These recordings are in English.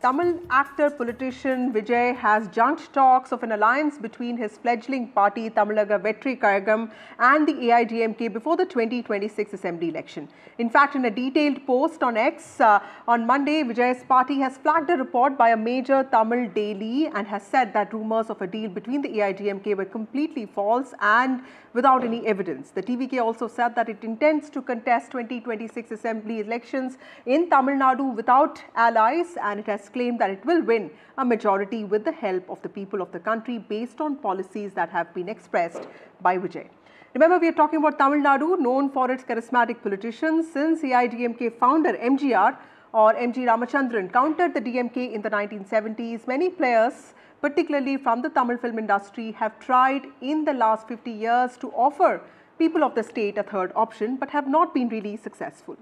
Tamil actor politician Vijay has junked talks of an alliance between his fledgling party Tamilaga Vettri Kazhagam and the AIDMK before the 2026 assembly election. In fact, in a detailed post on X uh, on Monday, Vijay's party has flagged a report by a major Tamil daily and has said that rumors of a deal between the AIDMK were completely false and without any evidence. The TVK also said that it intends to contest 2026 assembly elections in Tamil Nadu without allies and it has claimed that it will win a majority with the help of the people of the country based on policies that have been expressed by Vijay. Remember, we are talking about Tamil Nadu, known for its charismatic politicians. Since AIDMK founder MGR or MG Ramachandran countered the DMK in the 1970s, many players particularly from the Tamil film industry, have tried in the last 50 years to offer people of the state a third option but have not been really successful.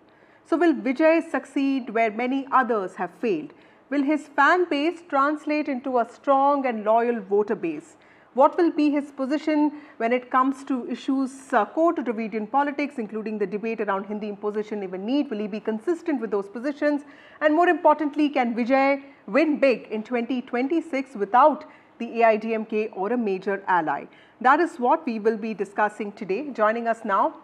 So will Vijay succeed where many others have failed? Will his fan base translate into a strong and loyal voter base? What will be his position when it comes to issues uh, core to Dravidian politics, including the debate around Hindi imposition, even NEET? Will he be consistent with those positions? And more importantly, can Vijay win big in 2026 without the AIDMK or a major ally? That is what we will be discussing today. Joining us now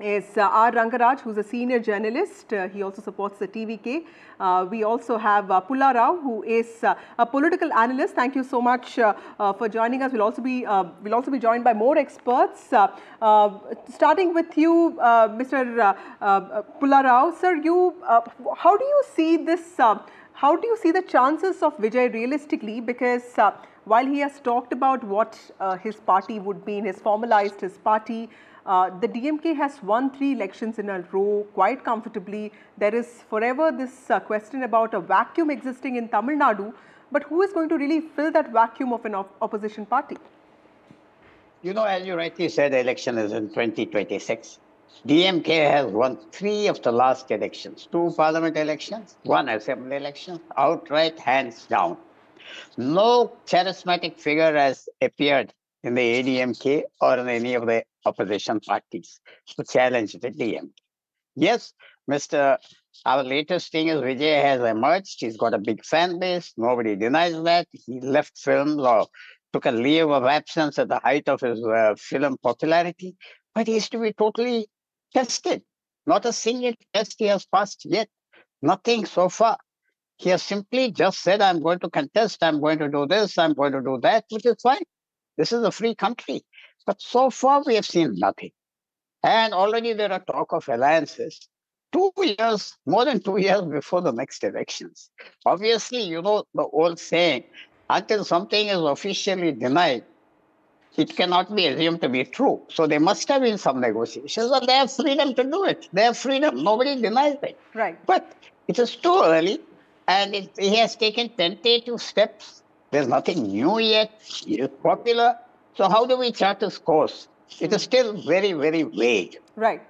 is uh, R. Rangaraj, who's a senior journalist. Uh, he also supports the TVK. Uh, we also have uh, Rao, who is a political analyst. Thank you so much for joining us. We'll also be we'll also be joined by more experts. Starting with you, Mr. Pulla Rao, sir, you how do you see this? How do you see the chances of Vijay realistically? Because uh, while he has talked about what uh, his party would be, mean, has formalized his party. Uh, the DMK has won three elections in a row quite comfortably. There is forever this uh, question about a vacuum existing in Tamil Nadu, but who is going to really fill that vacuum of an op opposition party? You know, as you rightly said, the election is in 2026. DMK has won three of the last elections, two parliament elections, one assembly election, outright hands down. No charismatic figure has appeared in the ADMK or in any of the opposition parties to challenge the DMK. Yes, Mr. Our latest thing is Vijay has emerged. He's got a big fan base. Nobody denies that. He left films or took a leave of absence at the height of his uh, film popularity, but he he's to be totally tested. Not a single test he has passed yet. Nothing so far. He has simply just said, I'm going to contest, I'm going to do this, I'm going to do that, which is fine. This is a free country. But so far, we have seen nothing. And already there are talk of alliances. Two years, more than two years before the next elections. Obviously, you know the old saying, until something is officially denied, it cannot be assumed to be true. So there must have been some negotiations, and they have freedom to do it. They have freedom. Nobody denies it. Right. But it is too early, and it, he has taken tentative steps. There's nothing new yet. He is popular. So how do we chart this course? It is still very, very vague. Right.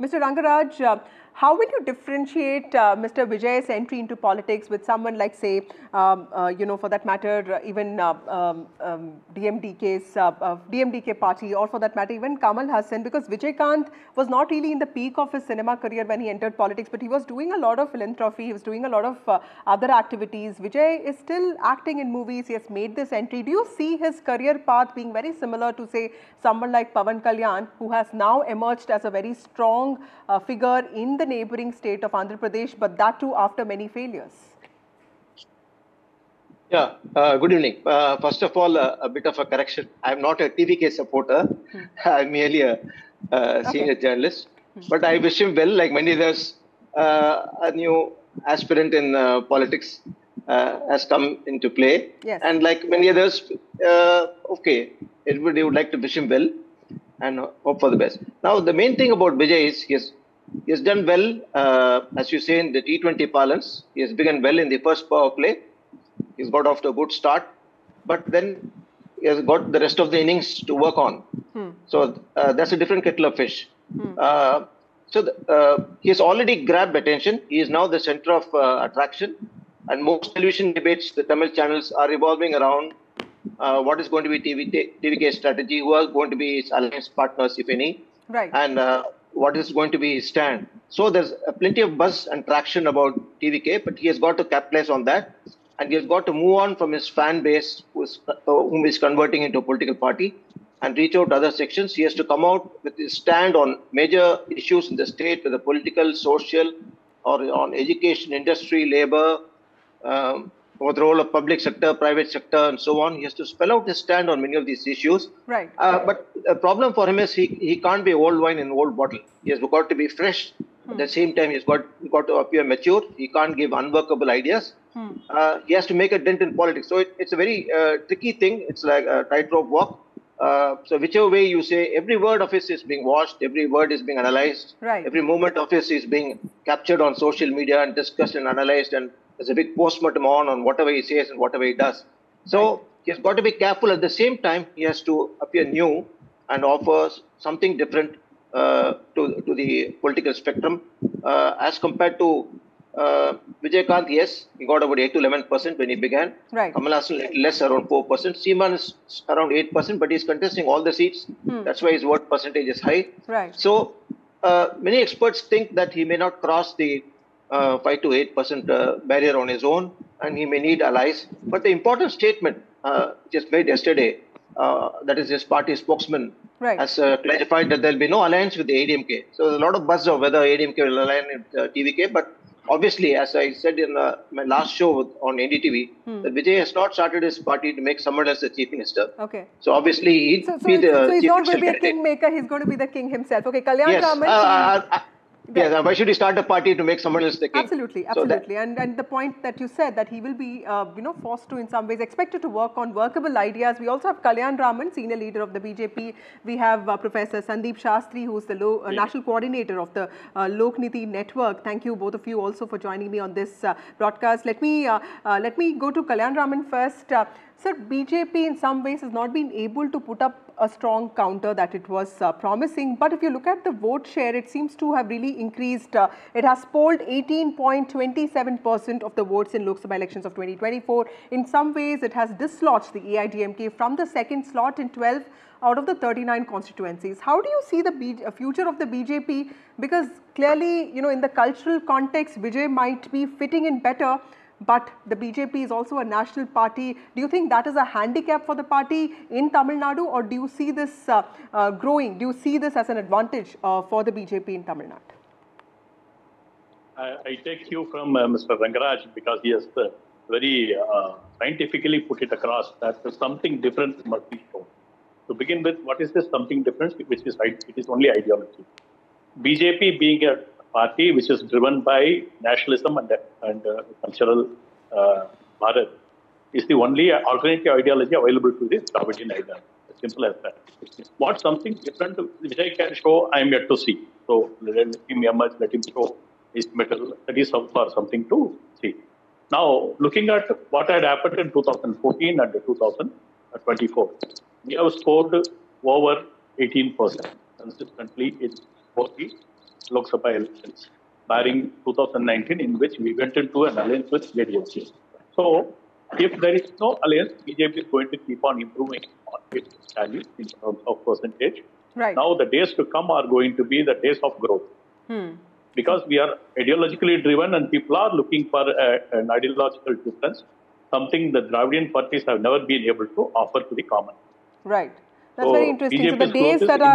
Mr. Rangaraj, uh, how will you differentiate uh, Mr. Vijay's entry into politics with someone like, say, um, uh, you know, for that matter, uh, even uh, um, um, DMDK's uh, DMDK party, or for that matter, even Kamal Haasan because Vijayakanth was not really in the peak of his cinema career when he entered politics, but he was doing a lot of philanthropy, he was doing a lot of other activities. Vijay is still acting in movies, he has made this entry. Do you see his career path being very similar to, say, someone like Pawan Kalyan, who has now emerged as a very strong figure in the neighboring state of Andhra Pradesh, but that too after many failures. Yeah, uh, good evening. Uh, first of all, uh, a bit of a correction. I'm not a TVK supporter. Hmm. I'm merely a senior okay. journalist. Hmm. But I wish him well, like many others. Uh, a new aspirant in uh, politics uh, has come into play. Yes. And like many others, okay, everybody would like to wish him well and hope for the best. Now, the main thing about Vijay is he has he has done well, uh, as you say, in the T20 parlance. He has begun well in the first power play. He's got off to a good start, but then he has got the rest of the innings to work on. Hmm. So uh, that's a different kettle of fish. Hmm. Uh, so the, uh, he has already grabbed attention. He is now the center of uh, attraction, and most television debates, the Tamil channels are revolving around uh, what is going to be TV, TVK strategy, who are going to be his alliance partners, if any. Right. And what is going to be his stand. So there's plenty of buzz and traction about TVK, but he has got to capitalize on that. and he has got to move on from his fan base, who's, uh, whom he's converting into a political party, and reach out to other sections. He has to come out with his stand on major issues in the state, whether political, social, or on education, industry, labor, um, or the role of public sector, private sector, and so on. He has to spell out his stand on many of these issues. Right. Uh, but the problem for him is he, he can't be old wine in old bottle. He has got to be fresh. At the same time, he's got got to appear mature. He can't give unworkable ideas. Uh, he has to make a dent in politics. So it, it's a very uh, tricky thing. It's like a tightrope walk. Uh, so whichever way you say, every word of his is being watched, every word is being analyzed, Right. every moment of his is being captured on social media and discussed and analyzed, and there's a big postmortem on on whatever he says and whatever he does. So he has got to be careful. At the same time, he has to appear new and offer something different uh, to to the political spectrum uh, as compared to uh, Vijayakanth. Yes, he got about eight to eleven percent when he began. Right. Kamal Haasan less, around four percent. Seeman is around eight percent, but he's contesting all the seats. That's why his vote percentage is high. Right. So uh, many experts think that he may not cross the uh, 5 to 8 percent uh, barrier on his own and he may need allies. But the important statement uh, just made yesterday, uh, that is his party spokesman, Right. has uh, clarified that there will be no alliance with the ADMK. So there's a lot of buzz of whether ADMK will align with uh, TVK, but obviously, as I said in uh, my last show with, on NDTV, that Vijay has not started his party to make someone else the chief minister. Okay. So obviously, he'd So, so, be the so he's not going to be a candidate. kingmaker, he's going to be the king himself. Okay, Kalyan Yes. Raman. Yes. uh, Why should he start a party to make someone else the king? Absolutely, So that- absolutely. and, and the point that you said that he will be, uh, you know, forced to in some ways, expected to work on workable ideas. We also have Kalyan Raman, senior leader of the BJP. We have uh, Professor Sandeep Shastri, who's the lo- uh, national coordinator of the uh, Lokniti network. Thank you, both of you, also for joining me on this uh, broadcast. Let me, uh, uh, let me go to Kalyan Raman first. Sir, BJP in some ways has not been able to put up a strong counter that it was uh, promising. But if you look at the vote share, it seems to have really increased. Uh, it has polled 18.27% of the votes in Lok Sabha elections of 2024. In some ways, it has dislodged the AIDMK from the second slot in 12 out of the 39 constituencies. How do you see the B- uh, future of the BJP? Because clearly, you know, in the cultural context, Vijay might be fitting in better but the BJP is also a national party. Do you think that is a handicap for the party in Tamil Nadu, or do you see this uh, uh, growing? Do you see this as an advantage uh, for the BJP in Tamil Nadu? I, I take you from uh, Mr. Rangaraj because he has uh, very uh, scientifically put it across that something different must be shown. To begin with, what is this something different, which is it is only ideology. BJP being a party which is driven by nationalism and, and uh, cultural uh, Bharat is the only alternative ideology available to the ideology. As simple as that. What something different which I can show, I am yet to see. So let him emerge, let him show his mettle. That is for something to see. Now, looking at what had happened in 2014 and 2024, we have scored over 18% consistently in both the Lok Sabha elections, barring 2019, in which we went into an alliance with JDMC. So, if there is no alliance, BJP is going to keep on improving on its value in terms of percentage. Right. Now, the days to come are going to be the days of growth hmm. because we are ideologically driven and people are looking for a, an ideological difference, something the Dravidian parties have never been able to offer to the common. Right. That's So, very interesting. so the days that are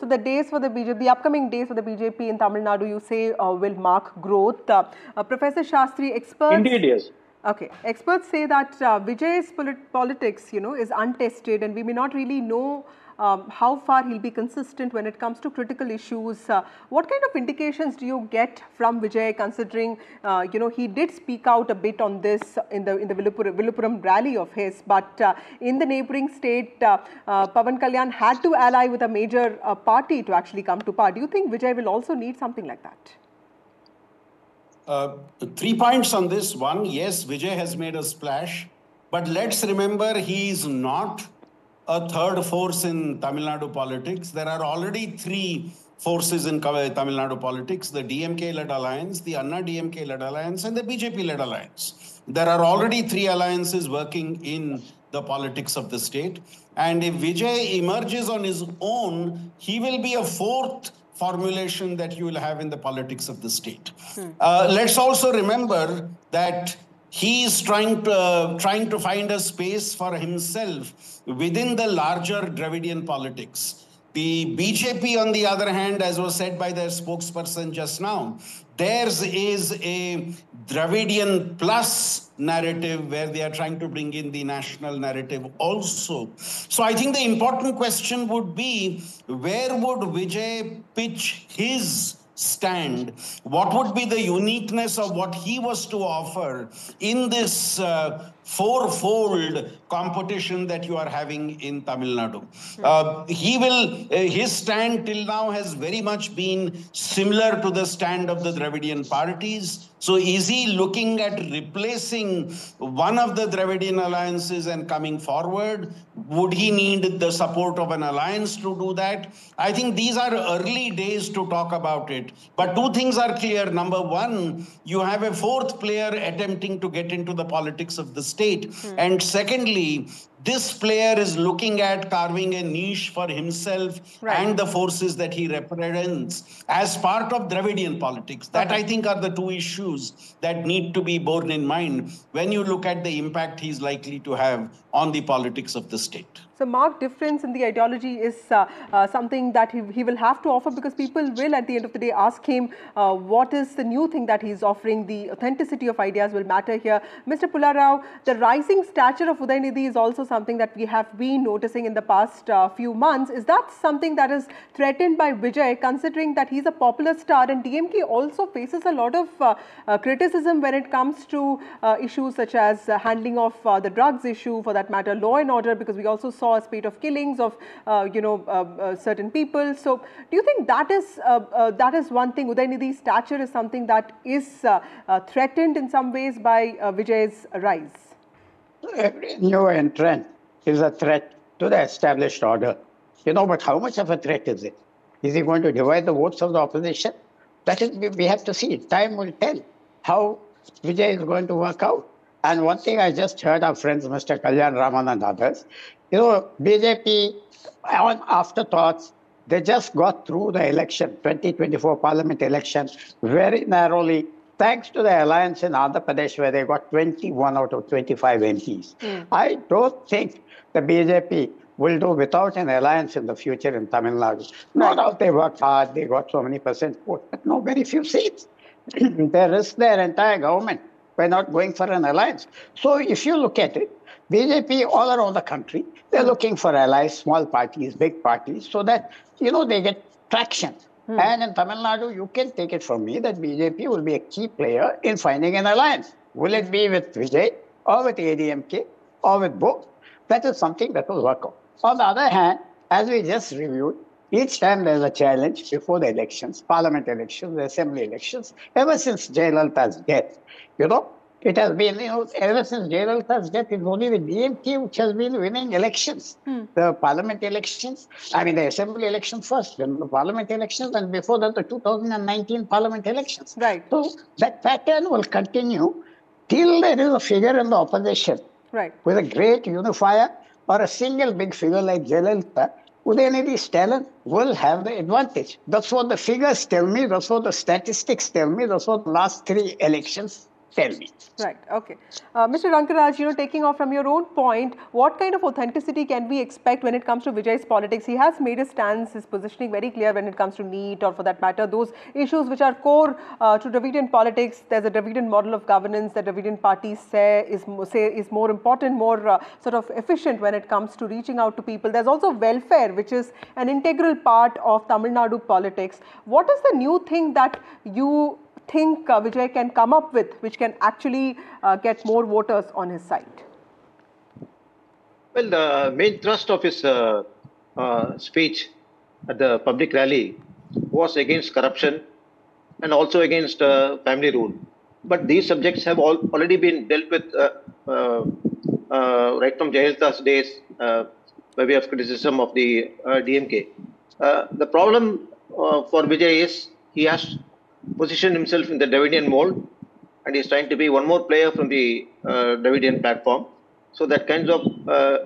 so the days for the BJP, the upcoming days for the BJP in Tamil Nadu, you say uh, will mark growth. Uh, uh, Professor Shastri, experts. Indeed, yes. Okay, experts say that uh, Vijay's polit- politics, you know, is untested, and we may not really know um, how far he'll be consistent when it comes to critical issues. Uh, what kind of indications do you get from Vijay, considering, uh, you know, he did speak out a bit on this in the in the Vilupur- Viluppuram rally of his, but uh, in the neighboring state, uh, uh, Pawan Kalyan had to ally with a major uh, party to actually come to power. Do you think Vijay will also need something like that? Uh, three points on this. One, yes, Vijay has made a splash, but let's remember he is not a third force in Tamil Nadu politics. There are already three forces in Tamil Nadu politics the DMK led alliance, the Anna DMK led alliance, and the BJP led alliance. There are already three alliances working in the politics of the state. And if Vijay emerges on his own, he will be a fourth formulation that you will have in the politics of the state. Uh, let's also remember that he is trying to uh, trying to find a space for himself within the larger Dravidian politics. The BJP, on the other hand, as was said by their spokesperson just now, theirs is a Dravidian plus narrative where they are trying to bring in the national narrative also. So I think the important question would be where would Vijay pitch his stand, what would be the uniqueness of what he was to offer in this uh, fourfold competition that you are having in Tamil Nadu. Uh, he will, uh, his stand till now has very much been similar to the stand of the Dravidian parties. So is he looking at replacing one of the Dravidian alliances and coming forward? Would he need the support of an alliance to do that? I think these are early days to talk about it. But two things are clear. Number one, you have a fourth player attempting to get into the politics of the state. Hmm. And secondly, this player is looking at carving a niche for himself right. and the forces that he represents as part of Dravidian politics. That okay. I think are the two issues that need to be borne in mind when you look at the impact he's likely to have on the politics of the state. So marked difference in the ideology is uh, uh, something that he, he will have to offer because people will at the end of the day ask him uh, what is the new thing that he's offering. The authenticity of ideas will matter here. Mr. Pulla the rising stature of Udayanidhi is also something that we have been noticing in the past uh, few months. Is that something that is threatened by Vijay considering that he's a popular star and DMK also faces a lot of uh, uh, criticism when it comes to issues such as handling of the drugs issue, for that matter law and order because we also saw saw a spate of killings of, uh, you know, uh, uh, certain people. So do you think that is, that is one thing, Udayanidhi's stature is something that is threatened in some ways by Vijay's rise? Every new entrant is a threat to the established order. You know, but how much of a threat is it? Is he going to divide the votes of the opposition? That is, we have to see. Time will tell how Vijay is going to work out. And one thing I just heard our friends, Mr. Kalyan Raman and others, you know, BJP, on afterthoughts, they just got through the election, 2024 parliament election, very narrowly, thanks to the alliance in Andhra Pradesh, where they got 21 out of 25 MPs. Mm. I don't think the BJP will do without an alliance in the future in Tamil Nadu. No doubt they worked hard, they got so many percent vote, but no very few seats. they risked their entire government by not going for an alliance. So if you look at it, BJP all around the country, they're looking for allies, small parties, big parties, so that, you know, they get traction. Hmm. And in Tamil Nadu, you can take it from me that BJP will be a key player in finding an alliance. Will it be with Vijay or with ADMK or with both? That is something that will work out. On the other hand, as we just reviewed, each time there's a challenge before the elections, parliament elections, the assembly elections, ever since Jayalalitha's death, you know, it has been, you know, ever since Jayalalitha's death, it's only the DMK which has been winning elections. Hmm. The parliament elections, I mean, the assembly elections first, then the parliament elections, and before that, the 2019 parliament elections. Right. So that pattern will continue till there is a figure in the opposition right. with a great unifier or a single big figure like Jayalalitha. Udayanidhi's talent will have the advantage. That's what the figures tell me. That's what the statistics tell me. That's what the last three elections tell me. Right, okay. Uh, Mr. Rangaraj, you know, taking off from your own point, what kind of authenticity can we expect when it comes to Vijay's politics? He has made his stance, his positioning very clear when it comes to NEET or for that matter, those issues which are core uh, to Dravidian politics. There's a Dravidian model of governance that Dravidian parties say is, say is more important, more uh, sort of efficient when it comes to reaching out to people. There's also welfare, which is an integral part of Tamil Nadu politics. What is the new thing that you think uh, Vijay can come up with which can actually uh, get more voters on his side? Well, the main thrust of his uh, uh, speech at the public rally was against corruption and also against uh, family rule. But these subjects have all, already been dealt with uh, right from Jayalalitha's days by way of criticism of the DMK. the problem for Vijay is he has positioned himself in the Dravidian mold and he's trying to be one more player from the uh, Dravidian platform. So that kind of uh,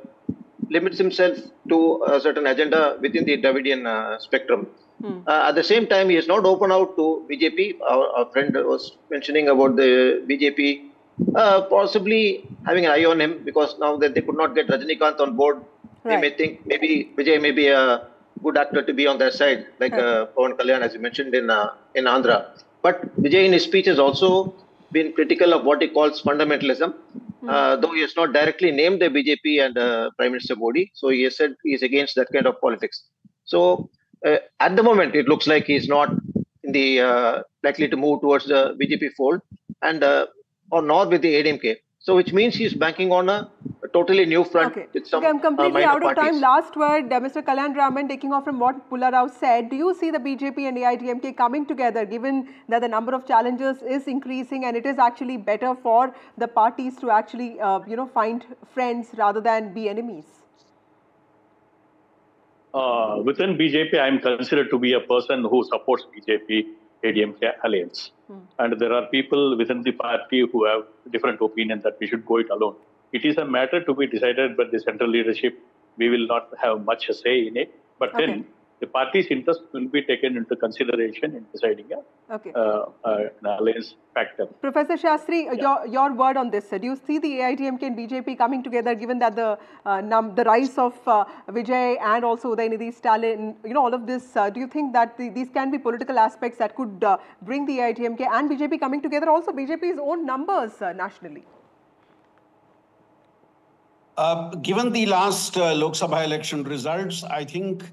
limits himself to a certain agenda within the Dravidian uh, spectrum. Hmm. Uh, at the same time, he is not open out to BJP. Our, our, friend was mentioning about the BJP uh, possibly having an eye on him because now that they could not get Rajinikanth on board, they may think maybe Vijay may be a good actor to be on their side, like uh, Pawan Kalyan, as you mentioned in uh, in Andhra. But Vijay, in his speech, has also been critical of what he calls fundamentalism, uh, though he has not directly named the BJP and uh, Prime Minister Modi. So he has said he is against that kind of politics. So uh, at the moment, it looks like he's not in the uh, likely to move towards the BJP fold, and uh, or nor with the ADMK. So which means he's banking on a totally new front Okay. with some okay, I'm uh, completely out of parties. time. Last word, uh, Mr. Kalyan Raman, taking off from what Pulla Rao said. Do you see the BJP and AIDMK coming together, given that the number of challenges is increasing, and it is actually better for the parties to actually, uh, you know, find friends rather than be enemies? Uh, within BJP, I am considered to be a person who supports BJP ADMK alliance. And there are people within the party who have different opinion that we should go it alone. It is a matter to be decided by the central leadership. We will not have much say in it. But Okay. then the party's interest will be taken into consideration in deciding a, Okay. uh, uh, an alliance factor. Professor Shastri, uh, your, your word on this. Do you see the AIADMK and BJP coming together, given that the uh, num- the rise of uh, Vijay and also the Udayanidhi Stalin, you know, all of this, uh, do you think that the, these can be political aspects that could uh, bring the AIADMK and BJP coming together? Also, BJP's own numbers uh, nationally. Uh, given the last uh, Lok Sabha election results, I think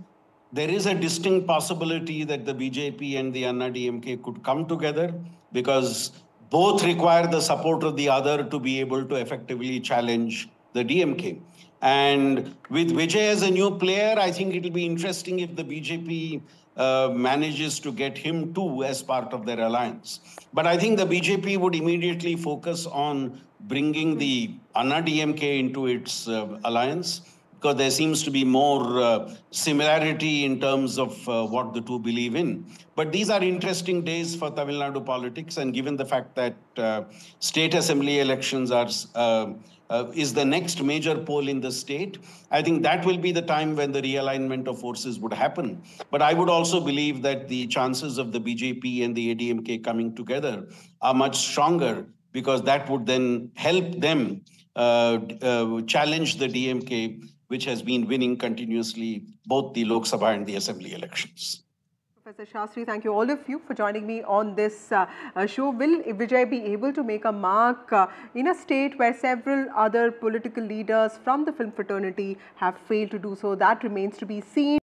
there is a distinct possibility that the BJP and the Anna DMK could come together because both require the support of the other to be able to effectively challenge the DMK. And with Vijay as a new player, I think it will be interesting if the BJP uh, manages to get him too as part of their alliance. But I think the BJP would immediately focus on bringing the Anna DMK into its uh, alliance because there seems to be more uh, similarity in terms of uh, what the two believe in. But these are interesting days for Tamil Nadu politics, and given the fact that uh, state assembly elections are uh, uh, is the next major poll in the state, I think that will be the time when the realignment of forces would happen. But I would also believe that the chances of the BJP and the ADMK coming together are much stronger because that would then help them challenge the DMK, which has been winning continuously both the Lok Sabha and the assembly elections. Professor Shastri, thank you all of you for joining me on this uh, uh, show. Will Vijay be able to make a mark uh, in a state where several other political leaders from the film fraternity have failed to do so? That remains to be seen.